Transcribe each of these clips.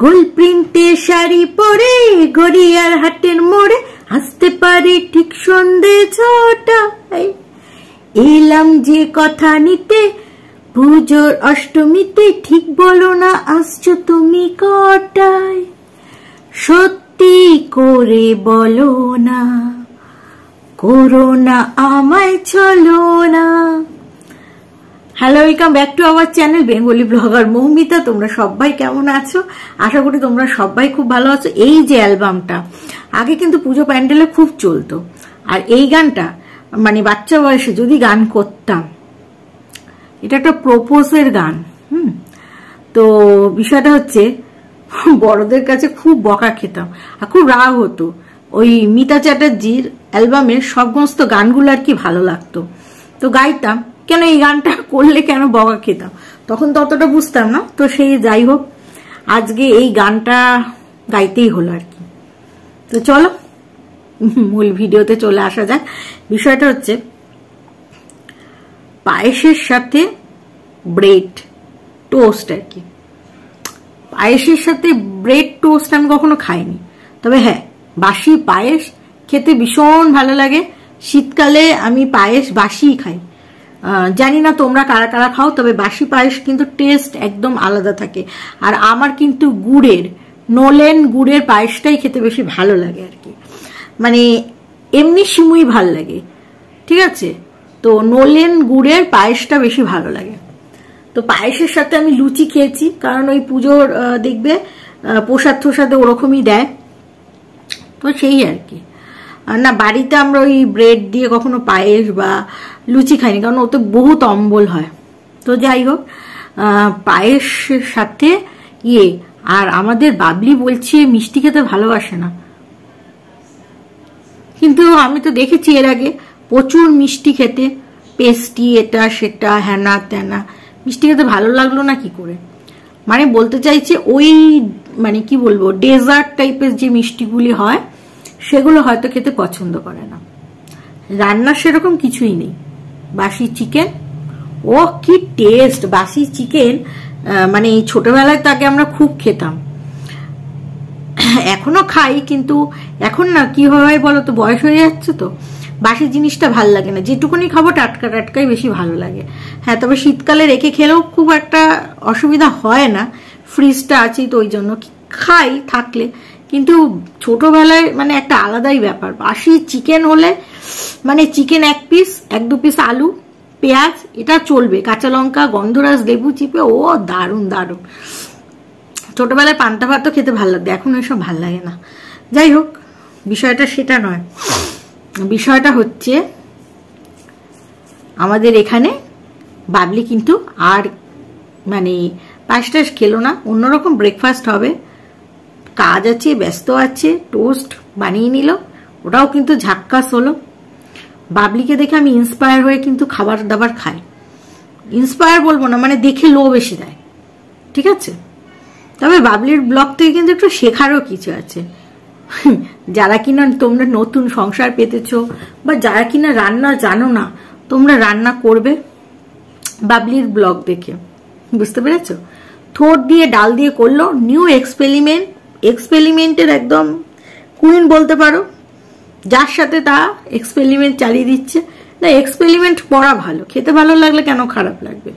গোল প্রিন্টে শাড়ি পরে গড়িয়ার হাটের মোড়ে আসতে পারে ঠিক সন্ধে ছটায় এলাম যে কথা নিতে, পুজোর অষ্টমীতে ঠিক বলো না আসছো তুমি কটায়। সত্যি করে বলো না, করো না আমায় চলো না। Hello welcome back to our channel Bengali blogger Moumita তোমরা সবাই কেমন আছো? আশা করি তোমরা সবাই খুব ভালো আছো। এই যে অ্যালবামটা, আগে কিন্তু পুজো প্যান্ডেলে খুব চলতো। আর এই গানটা মানে বাচ্চা বয়সে যদি গান করতাম, এটা একটা প্রপোজের গান, হুম? তো বিষয়টা হচ্ছে, বড়দের কাছে খুব বকা খেতাম। আর খুব রাগ হতো। ওই মিতা চ্যাটার্জির অ্যালবামের সমস্ত গানগুলো আর কি ভালো লাগতো। তো গাইতাম কেন এই গানটা করলে কেন বকা খেতাম? তখন তো অতটা বুঝতাম না। তো সেই যাই হোক, আজকে এই গানটা গাইতেই হলো আর কি। তো চলো, মূল ভিডিওতে চলে আসা যাক। বিষয়টা হচ্ছে, পায়েসের সাথে ব্রেড টোস্ট আর কি। পায়েসের সাথে ব্রেড টোস্ট আমি কখনো খাইনি। তবে হ্যাঁ বাসি পায়েস খেতে ভীষণ ভালো লাগে। শীতকালে আমি পায়েস বাসিই খাই। জানি না তোমরা কারা কারা খাও, তবে বাসি পায়েস কিন্তু টেস্ট একদম আলাদা থাকে। আর আমার কিন্তু গুড়ের, নোলেন গুড়ের পায়েসটাই খেতে বেশি ভালো লাগে আর কি। মানে এমনি সিমুই ভালো লাগে, ঠিক আছে? তো নোলেন গুড়ের পায়েসটা বেশি ভালো লাগে। তো পায়েসের সাথে আমি লুচি খেয়েছি, কারণ ওই পুজোর দেখবে প্রসাদ ওরকমই দেয়। তো সেই আর কি। না, বাড়িতে আমরা ওই ব্রেড দিয়ে কখনো পায়েস বা লুচি খাইনি, কারণ ওতে বহুত অম্বল হয়। তো যাই হোক পায়েসের সাথে ইয়ে আর আমাদের বাবলি বলছে মিষ্টি খেতে ভালোবাসে না। কিন্তু আমি তো দেখেছি এর আগে প্রচুর মিষ্টি খেতে, পেস্টি এটা, সেটা, হ্যানা ত্যানা। মিষ্টি খেতে ভালো লাগল না কি করে? মানে বলতে চাইছে ওই মানে কি বলব, ডেজার্ট টাইপের যে মিষ্টিগুলি হয় সেগুলো হয়তো খেতে পছন্দ করে না। রান্নার সেরকম কিছুই নেই। বাসি চিকেন ও কি টেস্ট বাসি চিকেন মানে এই ছোটবেলায় তাকে আমরা খুব খেতাম। এখনও খাই, কিন্তু এখন না, কি হয় বলো তো, বয়স হয়ে যাচ্ছে তো। বাসি জিনিসটা ভালো লাগে না। যেটুকুনি খাব, টাটকা টাটকাই বেশি ভালো লাগে। হ্যাঁ তবে শীতকালে রেখে খেলেও খুব একটা অসুবিধা হয় না। ফ্রিজটা আছেই তো, ওই জন্য খাই থাকলে। কিন্তু ছোটবেলায় মানে একটা আলাদাই ব্যাপার। বাসি চিকেন হলে মানে চিকেন এক পিস এক দু পিস আলু, পেঁয়াজ, এটা চলবে। কাঁচা লঙ্কা, গন্ধরাজ, লেবু চিপে, ও দারুণ দারুণ। ছোটবেলায় পান্তা ভাত খেতে ভালো লাগতো, এখন এসব ভালো লাগে না। যাই হোক, বিষয়টা সেটা নয়। বিষয়টা হচ্ছে, আমাদের এখানে বাবলি কিন্তু আর মানে পাঁচ টাস খেলো না। অন্যরকম ব্রেকফাস্ট হবে। কাজ আছে, ব্যস্ত আছে টোস্ট বানিয়ে নিল। ওটাও কিন্তু ঝাক্কাস হলো বাবলিকে দেখে আমি ইন্সপায়ার হয়ে কিন্তু খাবার দাবার খাই। ইন্সপায়ার বলব না মানে দেখে লো বেশি দেয় ঠিক আছে? তবে বাবলির ব্লগ থেকে কিন্তু একটু শেখারও কিছু আছে। যারা কিনা তোমরা নতুন সংসার পেতেছ, বা যারা কিনা রান্না জানো না, তোমরা রান্না করবে বাবলির ব্লগ দেখে। বুঝতে পেরেছ? থোট দিয়ে, ডাল দিয়ে করল। নিউ এক্সপেরিমেন্ট এক্সপেরিমেন্টের একদম কুইন বলতে পারো। যার সাথে তা এক্সপেরিমেন্ট চালিয়ে দিচ্ছে। না এক্সপেরিমেন্ট পড়া ভালো। খেতে ভালো লাগলে কেন খারাপ লাগবে?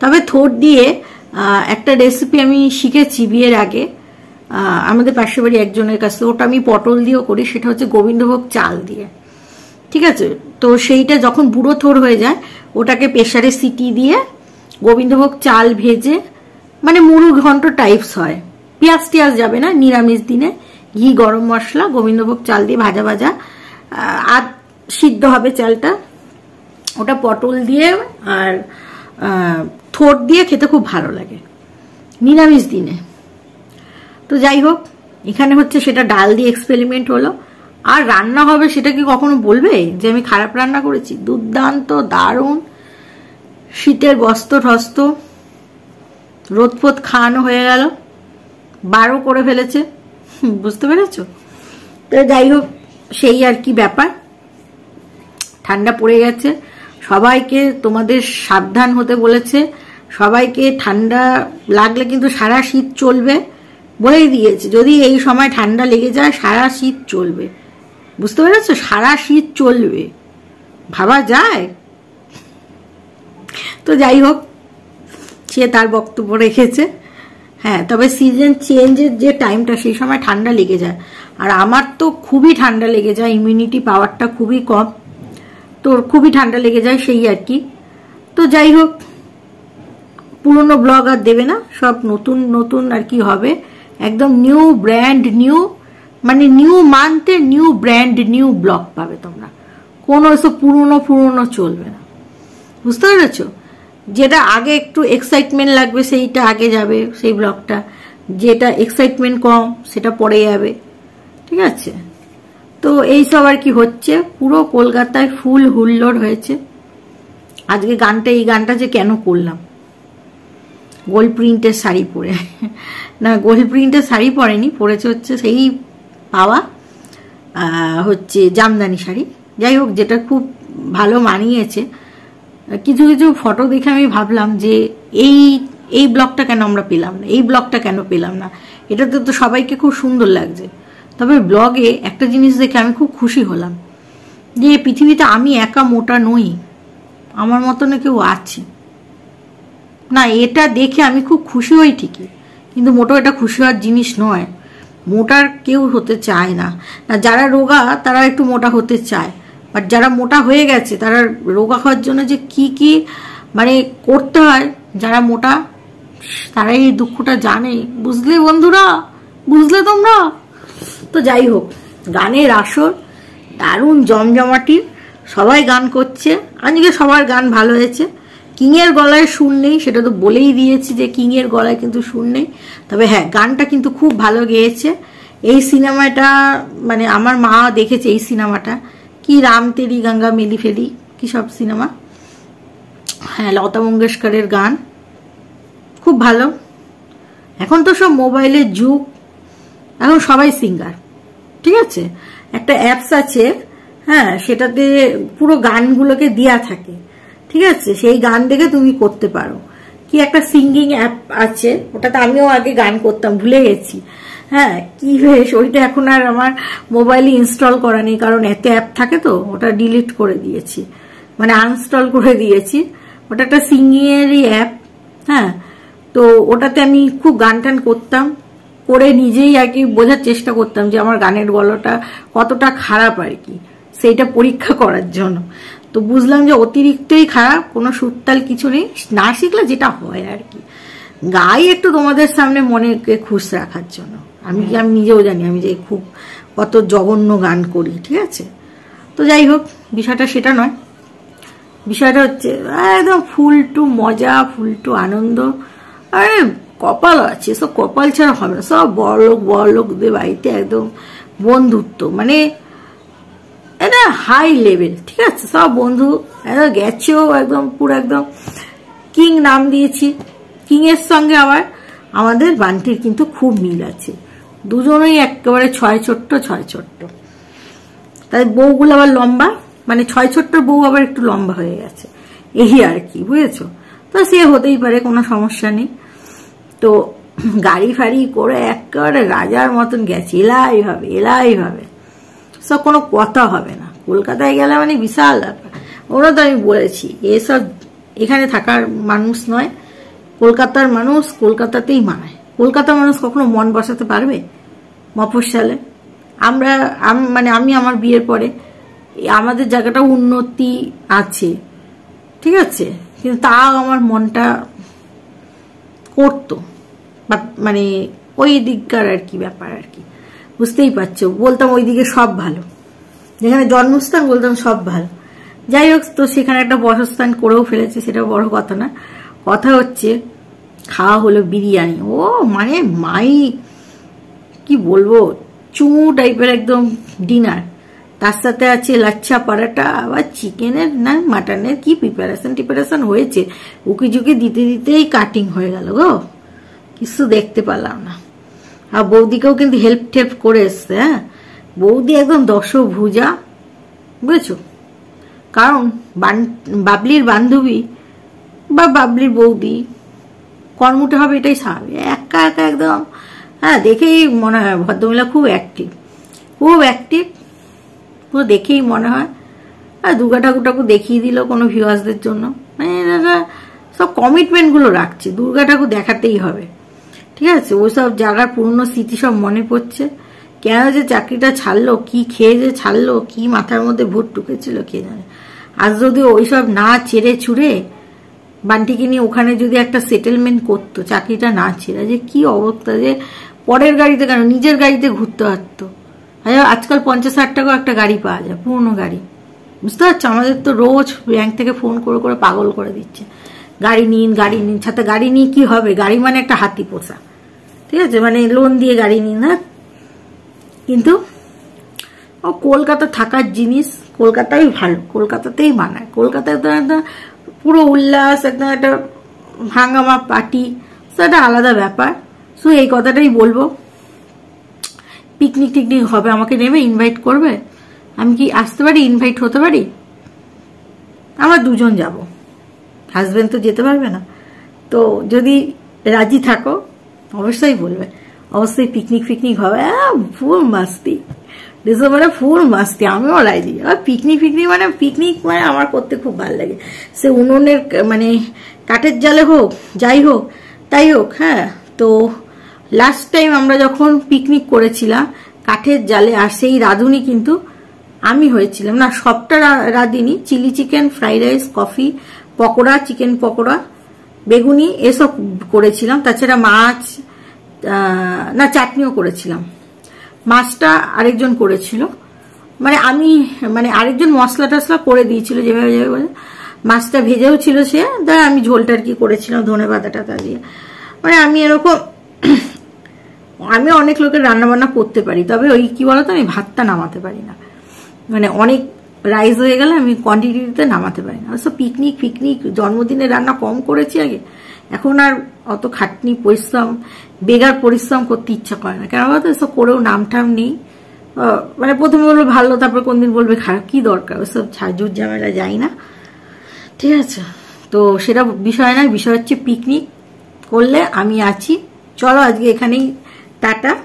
তবে থোট দিয়ে একটা রেসিপি আমি শিখেছি বিয়ের আগে। আমাদের পাশের বাড়ি একজনের কাছে ওটা আমি পটল দিয়েও করি। সেটা হচ্ছে গোবিন্দভোগ চাল দিয়ে। ঠিক আছে? তো সেইটা যখন বুড়ো থোর হয়ে যায়, ওটাকে প্রেশারে সিটি দিয়ে গোবিন্দভোগ চাল ভেজে মানে মুড়ু ঘন্ট টাইপস হয়। পেঁয়াজ টিয়াজ যাবে না, নিরামিষ দিনে। ঘি, গরম মশলা, গোবিন্দভোগ চাল দিয়ে ভাজা ভাজা। আধ সিদ্ধ হবে চালটা। ওটা পটল দিয়ে আর থোট দিয়ে খেতে খুব ভালো লাগে। নিরামিষ দিনে। তো যাই হোক, এখানে হচ্ছে সেটা ডাল দিয়ে এক্সপেরিমেন্ট হলো। আর রান্না হবে সেটা কি কখনো বলবে? যে আমি খারাপ রান্না করেছি? দুর্দান্ত, দারুণ। শীতের বস্ত্র ঠস্ত রোদপোত খাওয়ানো হয়ে গেল। বারো করে ফেলেছে। বুঝতে পেরেছ? তো যাই হোক, সেই আর কি ব্যাপার। ঠান্ডা পড়ে গেছে। সবাইকে তোমাদের সাবধান হতে বলেছে। সবাইকে ঠান্ডা লাগলে কিন্তু সারা শীত চলবে। বলেই দিয়েছে, যদি এই সময় ঠান্ডা লেগে যায়, সারা শীত চলবে। বুঝতে পেরেছ? সারা শীত চলবে। ভাবা যায়? তো যাই হোক, সে তার বক্তব্য রেখেছে। হ্যাঁ তবে সিজন চেঞ্জের যে টাইমটা সেই সময় ঠান্ডা লেগে যায়। আর আমার তো খুবই ঠান্ডা লেগে যায় ইমিউনিটি পাওয়ারটা খুবই কম। তোর খুবই ঠান্ডা লেগে যায় সেই আর কি। তো যাই হোক, পুরনো ব্লগ আর দেবে না, সব নতুন নতুন আর কি হবে। একদম নিউ ব্র্যান্ড নিউ মানে নিউ মান্থে নিউ ব্র্যান্ড নিউ ব্লগ পাবে তোমরা। কোনো এসব পুরনো পুরনো চলবে না। বুঝতে পেরেছ? যেটা আগে একটু এক্সাইটমেন্ট লাগবে, সেইটা আগে যাবে, সেই ব্লগটা যেটা এক্সাইটমেন্ট কম, সেটা পরে যাবে। ঠিক আছে? তো এই সব আর কি হচ্ছে। পুরো কলকাতায় ফুল হুল্লোড় হয়েছে। আজকে গানটা, এই গানটা যে কেন করলাম? গোল প্রিন্টের শাড়ি পরে। না, গোল প্রিন্টের শাড়ি পরেনি, পরেছে হচ্ছে সেই পাওয়া হচ্ছে জামদানি শাড়ি। যাই হোক, যেটা খুব ভালো মানিয়েছে। কিছু কিছু ফটো দেখে আমি ভাবলাম যে এই এই ব্লগটা কেন আমরা পেলাম না? এই ব্লগটা কেন পেলাম না? এটাতে তো সবাইকে খুব সুন্দর লাগছে। তবে ব্লগে একটা জিনিস দেখে আমি খুব খুশি হলাম যে পৃথিবীতে আমি একা মোটা নই। আমার মতনে কেউ আছে। না, এটা দেখে আমি খুব খুশি হই ঠিকই। কিন্তু মোটো এটা খুশি হওয়ার জিনিস নয়। মোটার কেউ হতে চায় না। না, যারা রোগা, তারা একটু মোটা হতে চায়। বাট যারা মোটা হয়ে গেছে, তারা রোগা হওয়ার জন্য যে কি কি মানে করতে হয়, যারা মোটা তারা এই দুঃখটা জানে। বুঝলে বন্ধুরা? বুঝলে তোমরা? তো যাই হোক, গানের আসর, দারুণ জমজমাটি, সবাই গান করছে। আজকে সবার গান ভালো হয়েছে। কিংয়ের গলায় সুর নেই, সেটা তো বলেই দিয়েছি যে কিংয়ের গলায় কিন্তু সুর নেই। তবে হ্যাঁ গানটা কিন্তু খুব ভালো গেয়েছে। এই সিনেমাটা মানে আমার মা দেখেছে এই সিনেমাটা। কি রাম তেরি গঙ্গা মেলি ফেলি, কি সব সিনেমা? হ্যাঁ লতা মঙ্গেশকরের গান। খুব ভালো। এখন তো সব মোবাইলের যুগ। এখন সবাই সিঙ্গার। ঠিক আছে? একটা অ্যাপস আছে হ্যাঁ সেটাতে পুরো গানগুলোকে দেওয়া থাকে। ঠিক আছে? সেই গান দেখে তুমি করতে পারো। কি একটা সিঙ্গিং অ্যাপ আছে? ওটাতে আমিও আগে গান করতাম, ভুলে গেছি। হ্যাঁ কি বেশ ওইটা এখন আর আমার মোবাইলে ইনস্টল করা নেই, কারণ এত অ্যাপ থাকে তো, ওটা ডিলিট করে দিয়েছি। মানে আনস্টল করে দিয়েছি। ওটা একটা সিঙ্গিংয়েরই অ্যাপ হ্যাঁ। তো ওটাতে আমি খুব গান টান করতাম, করে নিজেই আর কি বোঝার চেষ্টা করতাম যে আমার গানের গলাটা কতটা খারাপ আর কি। সেইটা পরীক্ষা করার জন্য। তো বুঝলাম যে অতিরিক্তই খারাপ, কোনো সুরতাল কিছু নেই। না শিখলে যেটা হয় আর কি। গাই একটু তোমাদের সামনে মনেকে খুশ রাখার জন্য। আমি কি আমি নিজেও জানি, আমি যে খুব কত জঘন্য গান করি, ঠিক আছে? তো যাই হোক, বিষয়টা সেটা নয়। বিষয়টা হচ্ছে, একদম ফুল টু মজা, ফুল টু আনন্দ। আরে, কপাল আছে সব কপাল ছাড়া হবে না। সব বড়লোক বড়লোকদের বাড়িতে একদম বন্ধুত্ব। মানে এটা হাই লেভেল ঠিক আছে? সব বন্ধু, একদম একদম পুরো একদম কিং নাম দিয়েছি। কিং এর সঙ্গে আবার আমাদের বান্টির কিন্তু খুব মিল আছে। দুজনেই একেবারে ছয় ছোট্ট ছয় ছোট্ট। তাই বউগুলো আবার লম্বা মানে ছয় ছোট্ট বউ আবার একটু লম্বা হয়ে গেছে। এই আর কি, বুঝেছ? তো সে হতেই পারে, কোনো সমস্যা নেই। তো গাড়ি ফাড়ি করে একেবারে রাজার মতন গেছে এলাই ভাবে এলাই ভাবে সব কোনো কথা হবে না। কলকাতায় গেলে মানে বিশাল ব্যাপার। ওরা তো আমি বলেছি এসব এখানে থাকার মানুষ নয়, কলকাতার মানুষ কলকাতাতেই মানায়। কলকাতার মানুষ কখনো মন বসাতে পারবে মফস্বলে? আমরা মানে আমি আমার বিয়ের পরে আমাদের জায়গাটা উন্নতি আছে, ঠিক আছে? কিন্তু তাও আমার মনটা করতো। মানে ওই দিককার আর কি ব্যাপার আর কি। বুঝতেই পারছ, বলতাম ওইদিকে সব ভালো। যেখানে জন্মস্থান বলতাম সব ভালো। যাই হোক, তো সেখানে একটা বসস্থান করেও ফেলেছে সেটা বড় কথা না। কথা হচ্ছে, খাওয়া হলো বিরিয়ানি। ও মানে মাই, কি বলব চুমু টাইপের একদম ডিনার তার সাথে আছে লাচ্ছা পরাটা, আবার চিকেনের না মাটনের কি প্রিপারেশন টিপারেশন হয়েছে। উকি ঝুঁকি দিতে দিতেই কাটিং হয়ে গেল গো। কিছু দেখতে পেলাম না। আর বৌদিকেও কিন্তু হেল্প টেল্প করে এসছে হ্যাঁ? বৌদি একদম দশ ভুজা বুঝেছ? কারণ বাবলির বান্ধবী বা বাবলির বৌদি, কর্মটা হবে এটাই স্বাভাবিক। একা একা একদম হ্যাঁ দেখেই মনে হয়, ভদ্রমহিলা খুব অ্যাক্টিভ খুব অ্যাক্টিভ পুরো দেখেই মনে হয়। আর দুর্গা ঠাকুর ঠাকুর দেখিয়ে দিল কোনো ভিউয়ার্সদের জন্য। মানে সব কমিটমেন্টগুলো রাখছে। দুর্গা ঠাকুর দেখাতেই হবে। ঠিক আছে? ওই সব জায়গার পুরনো স্মৃতি সব মনে পড়ছে। কেন যে চাকরিটা ছাড়লো, কি খেয়ে যে ছাড়লো, কি মাথার মধ্যে ভোট ঢুকেছিল কে জানে? আজ যদি ওইসব না ছেড়ে ছুড়ে বান্টিকে নিয়ে ওখানে যদি একটা সেটেলমেন্ট করতো, চাকরিটা না ছেড়ে, যে কি অবস্থা, যে পরের গাড়িতে কেন? নিজের গাড়িতে ঘুরতে পারতো। আজকাল পঞ্চাশ ষাট টাকাও একটা গাড়ি পাওয়া যায়, পুরনো গাড়ি। বুঝতে পারছ? আমাদের তো রোজ ব্যাংক থেকে ফোন করে করে পাগল করে দিচ্ছে। গাড়ি নিন গাড়ি নিন সাথে গাড়ি নিয়ে কি হবে? গাড়ি মানে একটা হাতি পোষা ঠিক আছে? মানে লোন দিয়ে গাড়ি নিন না কিন্তু ও কলকাতা থাকার জিনিস কলকাতাই ভালো। কলকাতাতেই মানায়। কলকাতায় তো একটা পুরো উল্লাস একদম একটা ভাঙ্গামা পার্টি একটা আলাদা ব্যাপার। সো এই কথাটাই বলব। পিকনিক টিকনিক হবে, আমাকে নেবে ইনভাইট করবে? আমি কি আসতে পারি? ইনভাইট হতে পারি? আমরা দুজন যাব। হাজব্যান্ড তো যেতে পারবে না। তো যদি রাজি থাকো অবশ্যই বলবে। অবশ্যই পিকনিক ফিকনিক হবে। ফুল মাস্তি। ডিসেম্বরে ফুল মাস্তি, আমিও রাজি। আর পিকনিক ফিকনিক মানে পিকনিক মানে আমার করতে খুব ভালো লাগে। সে উনুনের মানে কাঠের জালে হোক, যাই হোক, তাই হোক হ্যাঁ। তো লাস্ট টাইম আমরা যখন পিকনিক করেছিলাম, কাঠের জালে, আর সেই রাঁধুনি কিন্তু আমি হয়েছিলাম। না, সবটা রাঁধিনি। Chilli chicken fried rice coffee pakora chicken pakora বেগুনি এসব করেছিলাম, তাছাড়া মাছ না, চাটনিও করেছিলাম। মাছটা আরেকজন করেছিল। মানে আমি মানে আরেকজন মশলা টসলা করে দিয়েছিল যেভাবে যেভাবে মাছটা ভেজেও ছিল সে ধর আমি ঝোলটা আর কি করেছিলাম, ধনে পাতা টাতা দিয়ে। মানে আমি এরকম, আমি অনেক লোকের রান্নাবান্না করতে পারি, তবে ওই কি বলতো, আমি ভাতটা নামাতে পারি না। মানে অনেক রাইস হয়ে গেলে আমি কোয়ান্টিটিতে নামাতে পারি না। অবশ্য পিকনিক ফিকনিক জন্মদিনে রান্না কম করেছি আগে। এখন আর অত খাটনি, পরিশ্রম বেগার পরিশ্রম করতে ইচ্ছা করে না। কেন বলতো? এসব করেও নাম টাম নেই মানে প্রথমে বলবে ভালো, তারপর কোনদিন বলবে খারাপ। কি দরকার? ওসব ঝাঁঝুর ঝামেলা, যাই না। ঠিক আছে। তো সেটা বিষয় নয়, বিষয় হচ্ছে পিকনিক করলে আমি আছি। চলো আজকে এখানেই, টাটা।